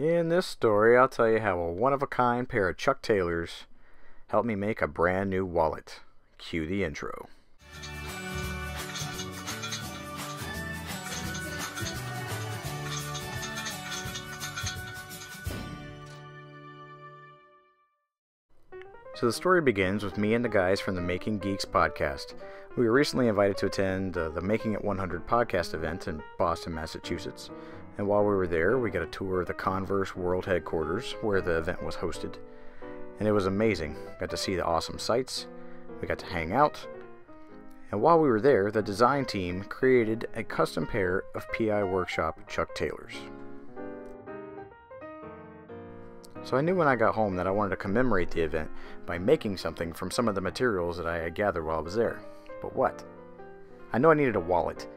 In this story, I'll tell you how a one-of-a-kind pair of Chuck Taylors helped me make a brand new wallet. Cue the intro. So the story begins with me and the guys from the Making Geeks podcast. We were recently invited to attend uh, the Making It 100 podcast event in Boston, Massachusetts. And while we were there, we got a tour of the Converse World Headquarters where the event was hosted. And it was amazing. Got to see the awesome sights. We got to hang out. And while we were there, the design team created a custom pair of PI Workshop Chuck Taylors. So I knew when I got home that I wanted to commemorate the event by making something from some of the materials that I had gathered while I was there. But what? I knew I needed a wallet.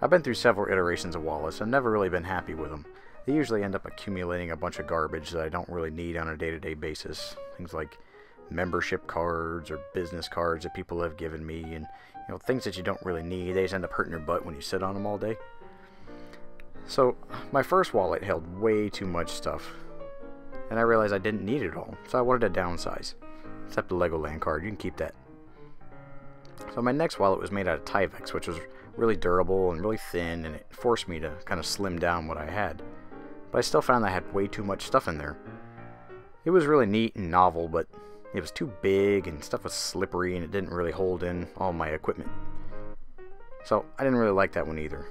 I've been through several iterations of wallets and never really been happy with them. They usually end up accumulating a bunch of garbage that I don't really need on a day-to-day basis. Things like membership cards or business cards that people have given me and you know things that you don't really need. They just end up hurting your butt when you sit on them all day. So, my first wallet held way too much stuff and I realized I didn't need it all, so I wanted to downsize. Except the Legoland card, you can keep that. So my next wallet was made out of Tyvek, which was really durable and really thin, and it forced me to kind of slim down what I had. But I still found I had way too much stuff in there. It was really neat and novel, but it was too big and stuff was slippery and it didn't really hold in all my equipment. So I didn't really like that one either.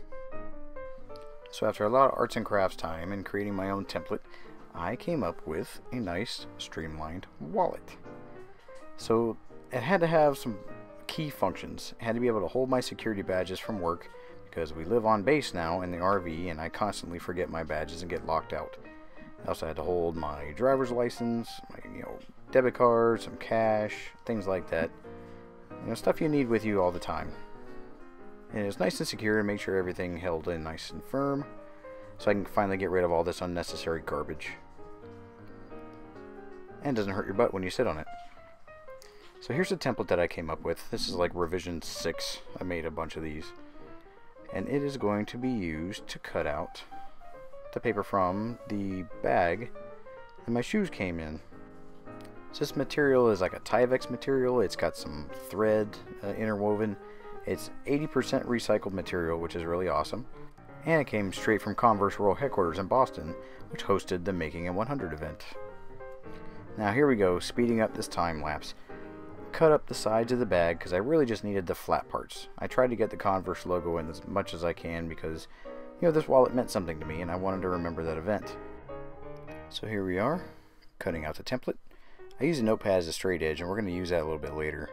So after a lot of arts and crafts time and creating my own template, I came up with a nice streamlined wallet. So it had to have some key functions. It had to be able to hold my security badges from work because we live on base now in the RV and I constantly forget my badges and get locked out. I also had to hold my driver's license, my you know debit card, some cash, things like that. You know stuff you need with you all the time. And it's nice and secure and make sure everything held in nice and firm so I can finally get rid of all this unnecessary garbage and doesn't hurt your butt when you sit on it. So here's a template that I came up with. This is like revision 6. I made a bunch of these. And it is going to be used to cut out the paper from the bag that my shoes came in. So this material is like a Tyvek material. It's got some thread uh, interwoven. It's 80% recycled material, which is really awesome. And it came straight from Converse World Headquarters in Boston, which hosted the Making It 100 event. Now here we go, speeding up this time lapse. Cut up the sides of the bag because I really just needed the flat parts. I tried to get the Converse logo in as much as I can because, you know, this wallet meant something to me and I wanted to remember that event. So here we are, cutting out the template. I use a notepad as a straight edge and we're going to use that a little bit later.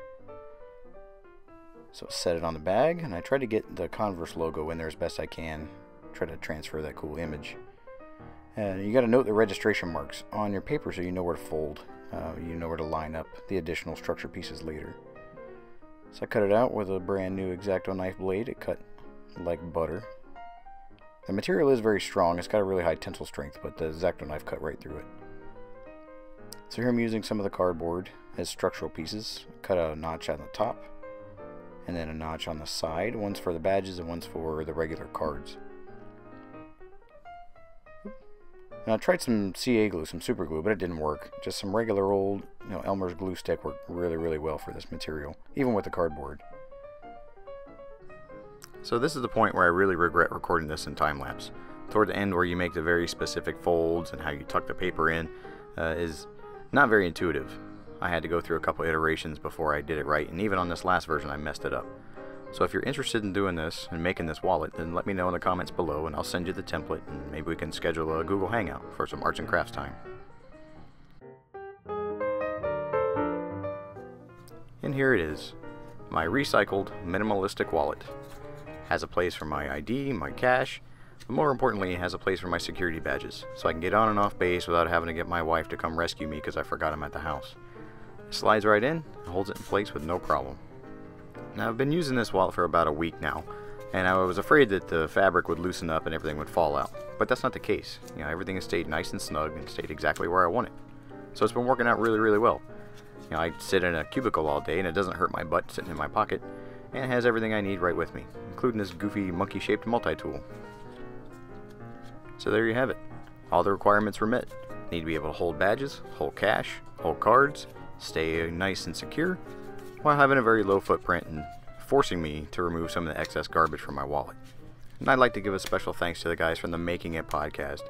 So set it on the bag and I try to get the Converse logo in there as best I can. Try to transfer that cool image. And you got to note the registration marks on your paper so you know where to fold. Uh, you know where to line up the additional structure pieces later. So I cut it out with a brand new X-Acto knife blade. It cut like butter. The material is very strong. It's got a really high tensile strength, but the X-Acto knife cut right through it. So here I'm using some of the cardboard as structural pieces. Cut a notch on the top, and then a notch on the side. One's for the badges and one's for the regular cards. Now I tried some CA glue, some super glue, but it didn't work. Just some regular old, you know, Elmer's glue stick worked really, really well for this material, even with the cardboard. So this is the point where I really regret recording this in time lapse. Toward the end where you make the very specific folds and how you tuck the paper in uh, is not very intuitive. I had to go through a couple iterations before I did it right, and even on this last version I messed it up. So if you're interested in doing this and making this wallet, then let me know in the comments below and I'll send you the template and maybe we can schedule a Google Hangout for some arts and crafts time. And here it is, my recycled minimalistic wallet. Has a place for my ID, my cash, but more importantly, it has a place for my security badges, so I can get on and off base without having to get my wife to come rescue me because I forgot them at the house. It slides right in, holds it in place with no problem. Now I've been using this wallet for about a week now, and I was afraid that the fabric would loosen up and everything would fall out. But that's not the case. You know, everything has stayed nice and snug and stayed exactly where I want it. So it's been working out really, really well. You know, I sit in a cubicle all day and it doesn't hurt my butt sitting in my pocket, and it has everything I need right with me, including this goofy monkey-shaped multi-tool. So there you have it. All the requirements were met. Need to be able to hold badges, hold cash, hold cards, stay nice and secure, while having a very low footprint and forcing me to remove some of the excess garbage from my wallet. And I'd like to give a special thanks to the guys from the Making It podcast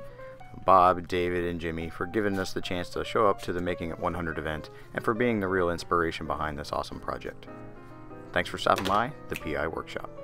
Bob, David, and Jimmy for giving us the chance to show up to the Making It 100 event and for being the real inspiration behind this awesome project. Thanks for stopping by the PI Workshop.